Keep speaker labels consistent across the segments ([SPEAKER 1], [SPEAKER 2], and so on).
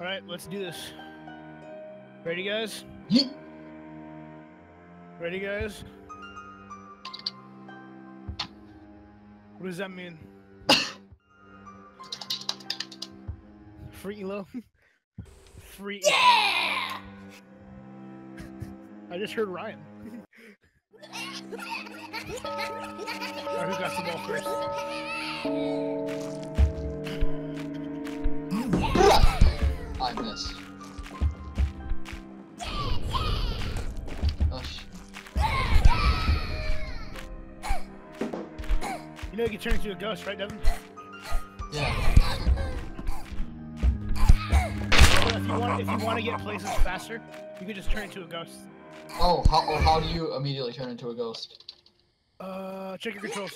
[SPEAKER 1] All right, let's do this. Ready, guys? Ready, guys? What does that mean? Free Elo? Free. Yeah! I just heard Ryan. Alright, who got the ball first?
[SPEAKER 2] Miss. Oh,
[SPEAKER 1] You know you can turn into a ghost, right, Devon?
[SPEAKER 2] yeah.
[SPEAKER 1] So if you want, if you want to get places faster, you can just turn into a ghost.
[SPEAKER 2] Oh, how oh, how do you immediately turn into a ghost?
[SPEAKER 1] Uh, check your controls.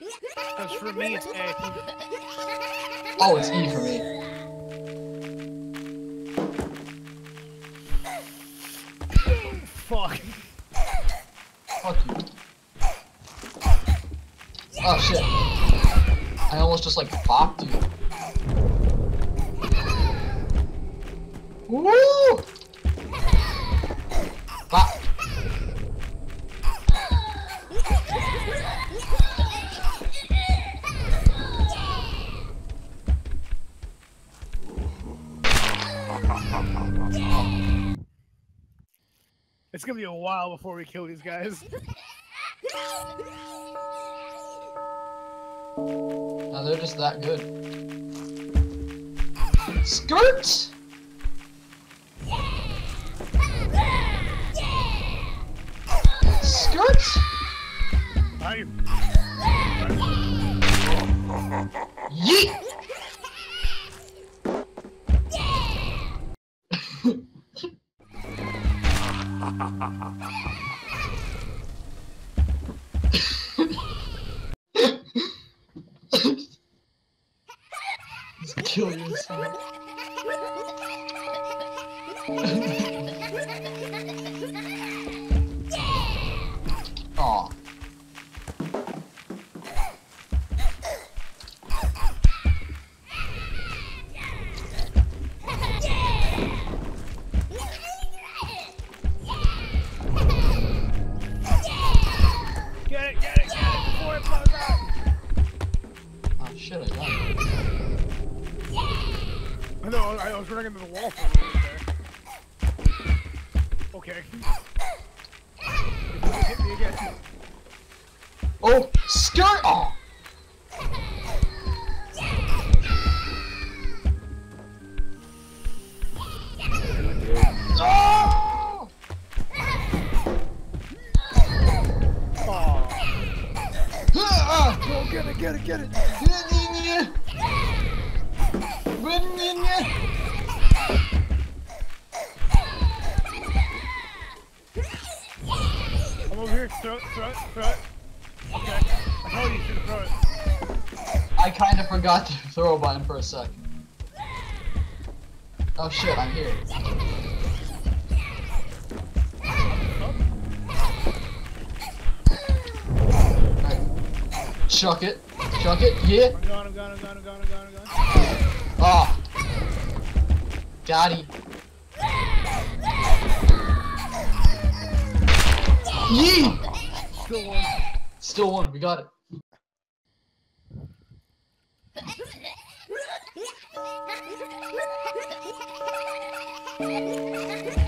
[SPEAKER 1] Because for me, it's A.
[SPEAKER 2] Oh, it's E for me. Oh shit. I almost just like popped you. Woo! Bop.
[SPEAKER 1] It's gonna be a while before we kill these guys.
[SPEAKER 2] Now they're just that good. Skirt! Skirt! Yeet! Ha
[SPEAKER 1] ha ha ha! Was running into the wall for a minute there. Okay. Hit me again.
[SPEAKER 2] Oh, skirt! Oh! Ah!
[SPEAKER 1] Go get it, get it, get it. Throw it, throw it, throw it. Okay. I told you you should throw it.
[SPEAKER 2] I kind of forgot to throw a button for a second. Oh shit, I'm here. Alright. Chuck it. Chuck it. Yeah.
[SPEAKER 1] I'm gone, I'm gone, I'm gone, I'm gone, I'm gone, I'm gone.
[SPEAKER 2] Ah. Got him. Yee!
[SPEAKER 1] Still one.
[SPEAKER 2] Still one. We got it.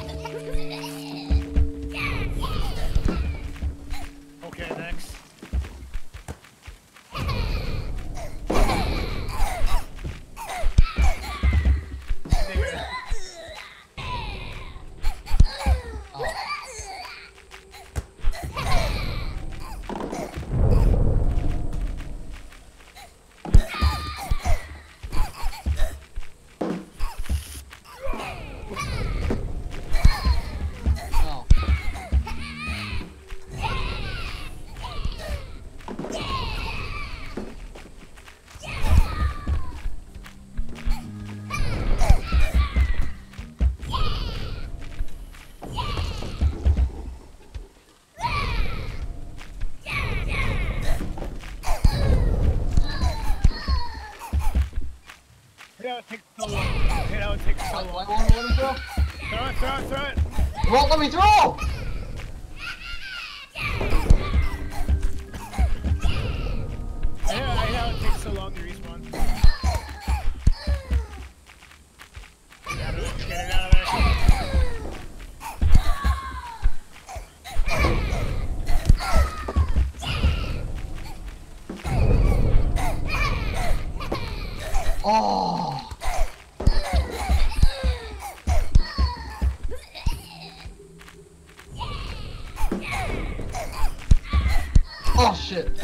[SPEAKER 1] know, it takes so long. You know, it takes so long.
[SPEAKER 2] why won't it let him throw?
[SPEAKER 1] It, throw it, throw it.
[SPEAKER 2] It won't let me throw! Oh shit.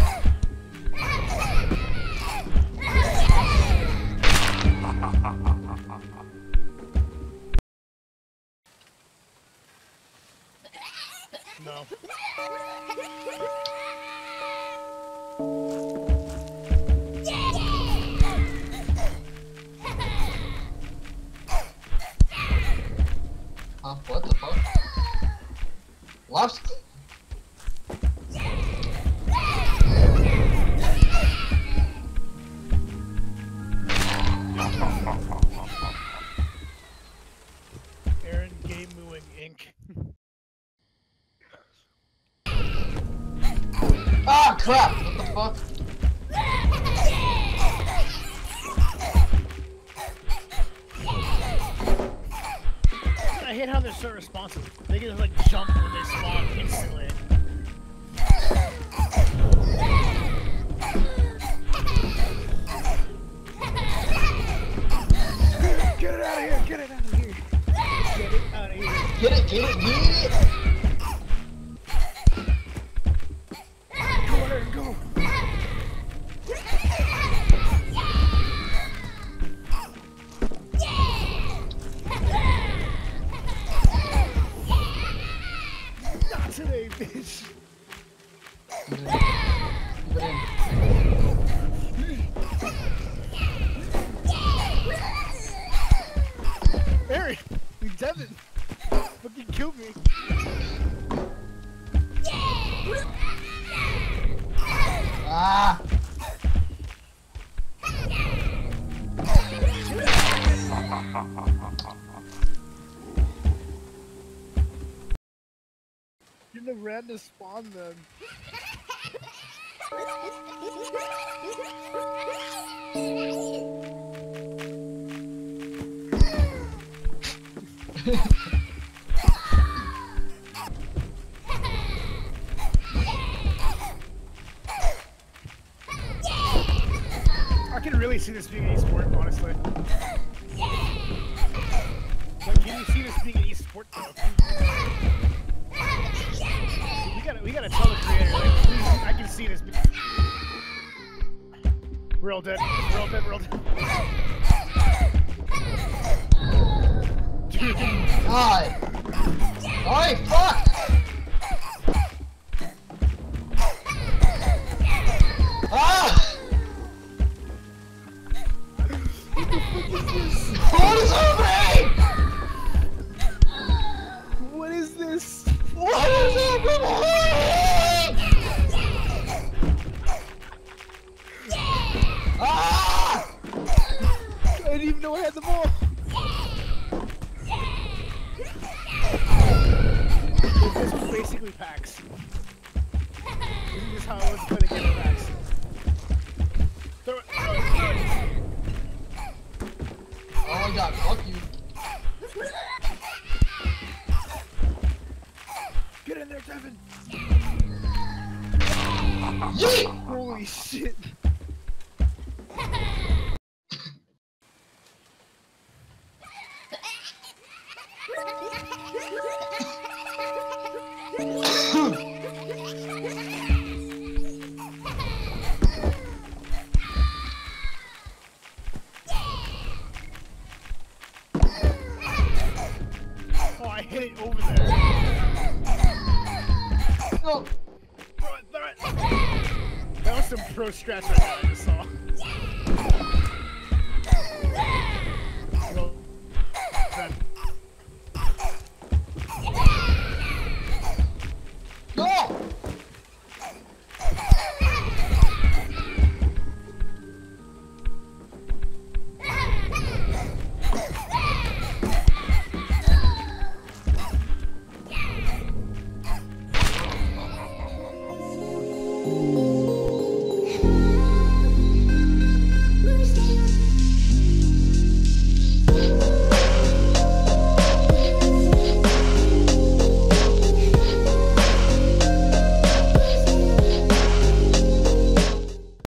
[SPEAKER 1] No.
[SPEAKER 2] Huh? What the fuck? Left?
[SPEAKER 1] I hate how they're so responsive. They can just like jump when they spawn instantly. Get it out of here! Get it out of here! Get it out of here!
[SPEAKER 2] Get it, get it, get it!
[SPEAKER 1] You never ran to spawn then. I can really see this being an esport, honestly. Like, can you see this being an esport? We gotta, we gotta tell the creator, like, please, I can see this. We're all dead. We're all dead. We're all dead. Dude,
[SPEAKER 2] God! Alright, fuck! Ah! What is happening?
[SPEAKER 1] Didn't know I had the ball. This was basically PAX. This is how I was playing against PAX. Throw it, oh, throw it, throw it.
[SPEAKER 2] Oh my god, fuck you.
[SPEAKER 1] Get in there, Devon!
[SPEAKER 2] Yeet!
[SPEAKER 1] Holy shit! careful! That was some pro strats right there I just saw. Roll. Grab.